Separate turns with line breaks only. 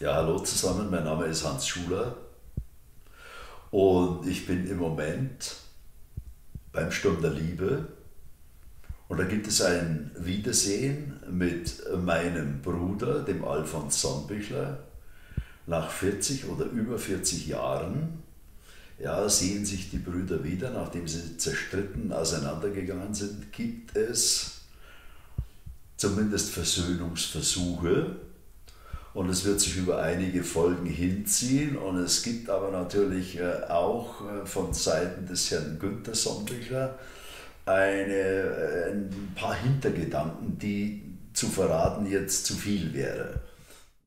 Ja, hallo zusammen, mein Name ist Hans Schuler und ich bin im Moment beim Sturm der Liebe und da gibt es ein Wiedersehen mit meinem Bruder, dem Alfons Sonnbüchler. Nach 40 oder über 40 Jahren ja, sehen sich die Brüder wieder, nachdem sie zerstritten auseinandergegangen sind, gibt es zumindest Versöhnungsversuche und es wird sich über einige Folgen hinziehen und es gibt aber natürlich äh, auch äh, von Seiten des Herrn Günther Sonnbüchler eine, äh, ein paar Hintergedanken, die zu verraten jetzt zu viel wäre.